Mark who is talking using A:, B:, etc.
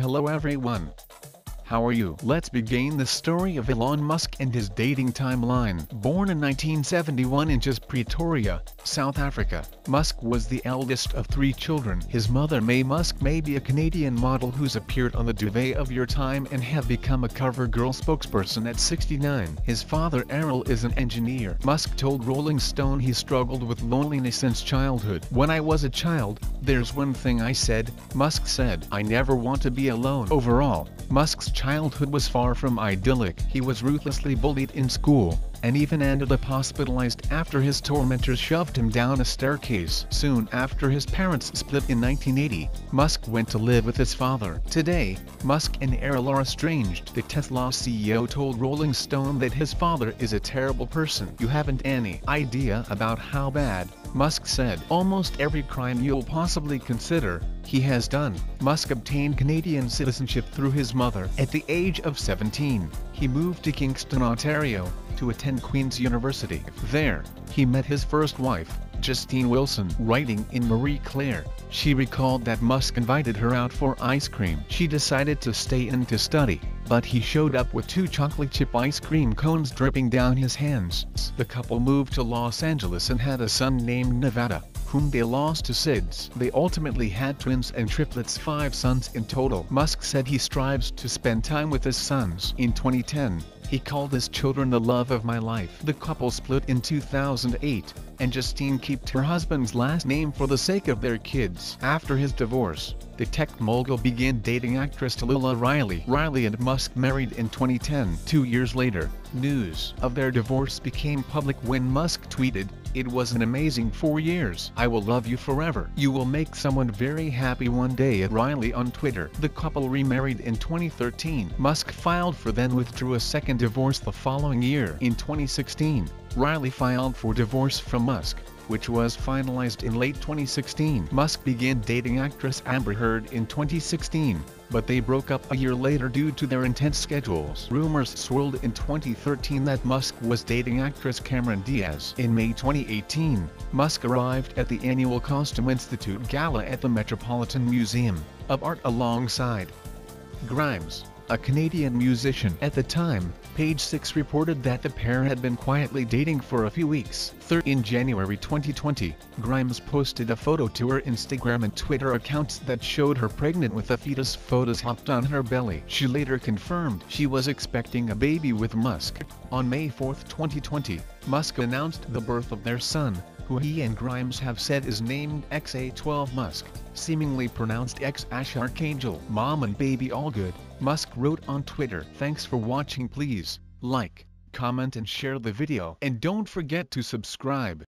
A: Hello everyone. How are you? Let's begin the story of Elon Musk and his dating timeline. Born in 1971 in just Pretoria, South Africa, Musk was the eldest of three children. His mother Maye Musk may be a Canadian model who's appeared on the duvet of your time and have become a cover girl spokesperson at 69. His father Errol is an engineer. Musk told Rolling Stone he struggled with loneliness since childhood. When I was a child, there's one thing I said, Musk said, I never want to be alone. Overall, Musk's childhood was far from idyllic. He was ruthlessly bullied in school, and even ended up hospitalized after his tormentors shoved him down a staircase. Soon after his parents split in 1980, Musk went to live with his father. Today, Musk and Errol are estranged. The Tesla CEO told Rolling Stone that his father is a terrible person. You haven't any idea about how bad, Musk said. Almost every crime you'll possibly consider, he has done. Musk obtained Canadian citizenship through his mother. At the age of 17, he moved to Kingston, Ontario, to attend Queen's University. There, he met his first wife, Justine Wilson. Writing in Marie Claire, she recalled that Musk invited her out for ice cream. She decided to stay in to study, but he showed up with two chocolate chip ice cream cones dripping down his hands. The couple moved to Los Angeles and had a son named Nevada whom they lost to SIDS. They ultimately had twins and triplets five sons in total. Musk said he strives to spend time with his sons. In 2010, he called his children the love of my life. The couple split in 2008, and Justine kept her husband's last name for the sake of their kids. After his divorce, the tech mogul began dating actress Talulah Riley. Riley and Musk married in 2010. Two years later, news of their divorce became public when Musk tweeted, it was an amazing four years. I will love you forever. You will make someone very happy one day at Riley on Twitter. The couple remarried in 2013. Musk filed for then withdrew a second divorce the following year. In 2016, Riley filed for divorce from Musk which was finalized in late 2016. Musk began dating actress Amber Heard in 2016, but they broke up a year later due to their intense schedules. Rumors swirled in 2013 that Musk was dating actress Cameron Diaz. In May 2018, Musk arrived at the annual Costume Institute Gala at the Metropolitan Museum of Art alongside Grimes a Canadian musician. At the time, Page 6 reported that the pair had been quietly dating for a few weeks. In January 2020, Grimes posted a photo to her Instagram and Twitter accounts that showed her pregnant with a fetus photos hopped on her belly. She later confirmed she was expecting a baby with Musk. On May 4, 2020, Musk announced the birth of their son, who he and Grimes have said is named XA12 Musk, seemingly pronounced X Ash Archangel. Mom and baby all good, Musk wrote on Twitter. Thanks for watching please, like, comment and share the video. And don't forget to subscribe.